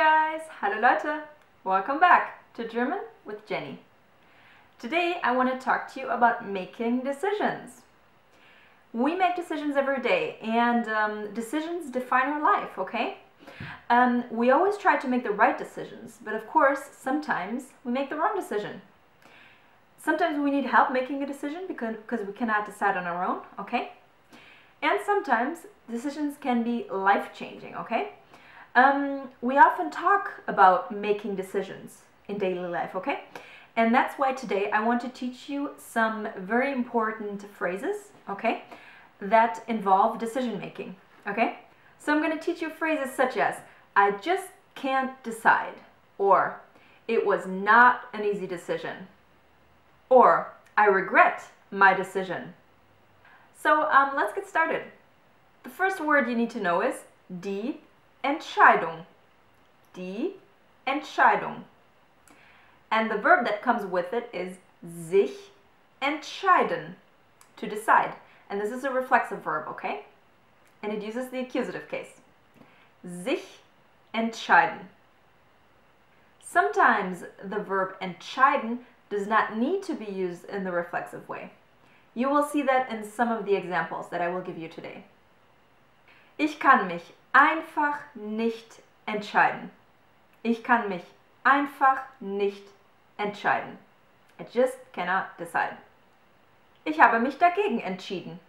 guys! Hallo Leute! Welcome back to German with Jenny. Today I want to talk to you about making decisions. We make decisions every day and um, decisions define our life, okay? Um, we always try to make the right decisions, but of course, sometimes we make the wrong decision. Sometimes we need help making a decision because, because we cannot decide on our own, okay? And sometimes decisions can be life changing, okay? Um, we often talk about making decisions in daily life, okay? And that's why today I want to teach you some very important phrases, okay, that involve decision making, okay? So I'm going to teach you phrases such as I just can't decide, or it was not an easy decision, or I regret my decision. So um, let's get started. The first word you need to know is die Entscheidung. Die Entscheidung. And the verb that comes with it is sich entscheiden, to decide. And this is a reflexive verb, okay? And it uses the accusative case. Sich entscheiden. Sometimes the verb entscheiden does not need to be used in the reflexive way. You will see that in some of the examples that I will give you today. Ich kann mich einfach nicht entscheiden. Ich kann mich einfach nicht entscheiden. I just cannot decide. Ich habe mich dagegen entschieden.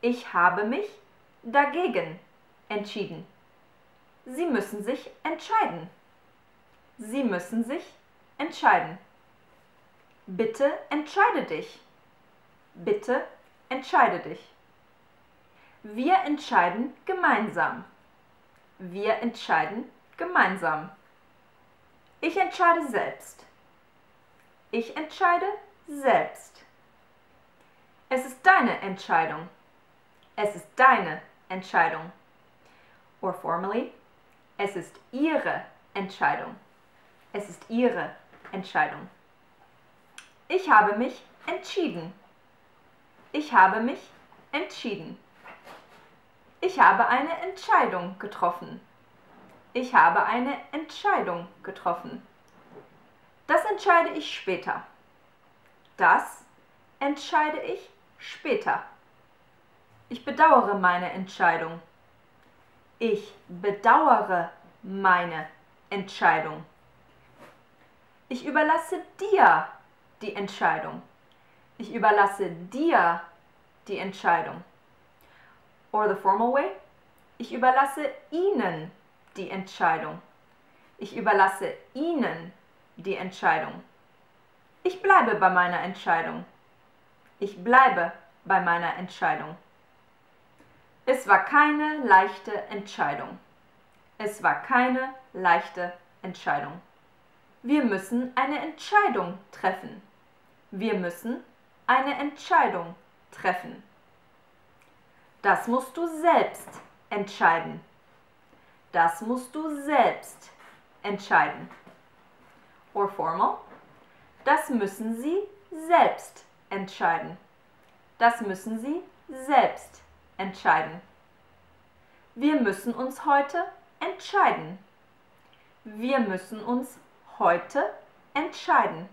Ich habe mich dagegen entschieden. Sie müssen sich entscheiden. Sie müssen sich entscheiden. Bitte entscheide dich. Bitte entscheide dich. Wir entscheiden gemeinsam. Wir entscheiden gemeinsam. Ich entscheide selbst. Ich entscheide selbst. Es ist deine Entscheidung. Es ist deine Entscheidung. Or formally, es ist ihre Entscheidung. Es ist ihre Entscheidung. Ich habe mich entschieden. Ich habe mich entschieden. Ich habe eine Entscheidung getroffen. Ich habe eine Entscheidung getroffen. Das entscheide ich später. Das entscheide ich später. Ich bedauere meine Entscheidung. Ich bedauere meine Entscheidung. Ich überlasse dir die Entscheidung. Ich überlasse dir die Entscheidung. Or the formal way, ich überlasse Ihnen die Entscheidung. Ich überlasse Ihnen die Entscheidung. Ich bleibe bei meiner Entscheidung. Ich bleibe bei meiner Entscheidung. Es war keine leichte Entscheidung. Es war keine leichte Entscheidung. Wir müssen eine Entscheidung treffen. Wir müssen eine Entscheidung treffen. Das musst du selbst entscheiden. Das musst du selbst entscheiden. Or formal. Das müssen Sie selbst entscheiden. Das müssen Sie selbst entscheiden. Wir müssen uns heute entscheiden. Wir müssen uns heute entscheiden.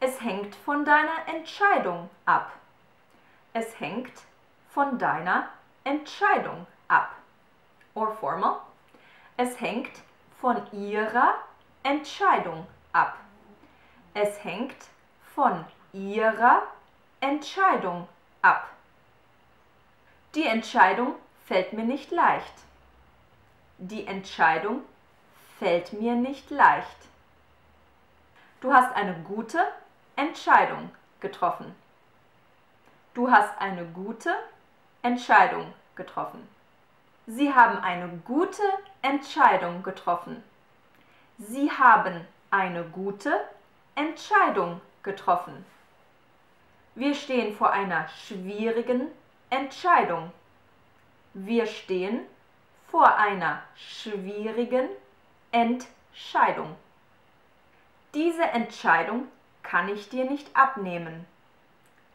Es hängt von deiner Entscheidung ab. Es hängt von deiner Entscheidung ab. Or formal. Es hängt von ihrer Entscheidung ab. Es hängt von ihrer Entscheidung ab. Die Entscheidung fällt mir nicht leicht. Die Entscheidung fällt mir nicht leicht. Du hast eine gute Entscheidung getroffen. Du hast eine gute Entscheidung getroffen. Sie haben eine gute Entscheidung getroffen. Sie haben eine gute Entscheidung getroffen. Wir stehen vor einer schwierigen Entscheidung. Wir stehen vor einer schwierigen Entscheidung. Diese Entscheidung kann ich dir nicht abnehmen.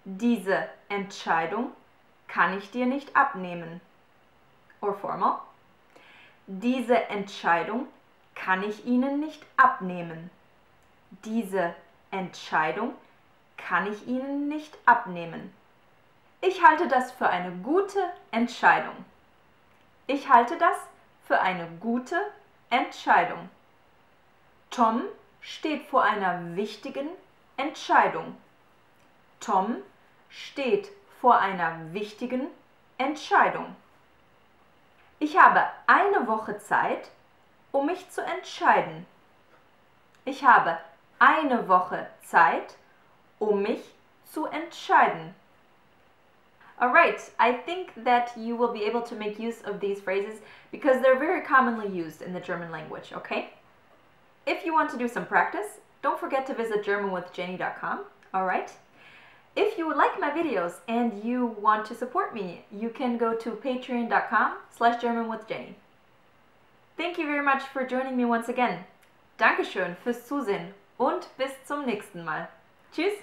Diese Entscheidung kann ich dir nicht abnehmen. Or formal. Diese Entscheidung kann ich Ihnen nicht abnehmen. Diese Entscheidung kann ich Ihnen nicht abnehmen. Ich halte das für eine gute Entscheidung. Ich halte das für eine gute Entscheidung. Tom steht vor einer wichtigen Entscheidung. Tom steht vor einer wichtigen Entscheidung. Ich habe eine Woche Zeit, um mich zu entscheiden. Ich habe eine Woche Zeit, um mich zu entscheiden. Alright, I think that you will be able to make use of these phrases because they're very commonly used in the German language, okay? If you want to do some practice, don't forget to visit GermanWithJenny.com, alright? If you like my videos and you want to support me, you can go to patreon.com slash germanwithjenny. Thank you very much for joining me once again. Dankeschön fürs Zusehen und bis zum nächsten Mal. Tschüss!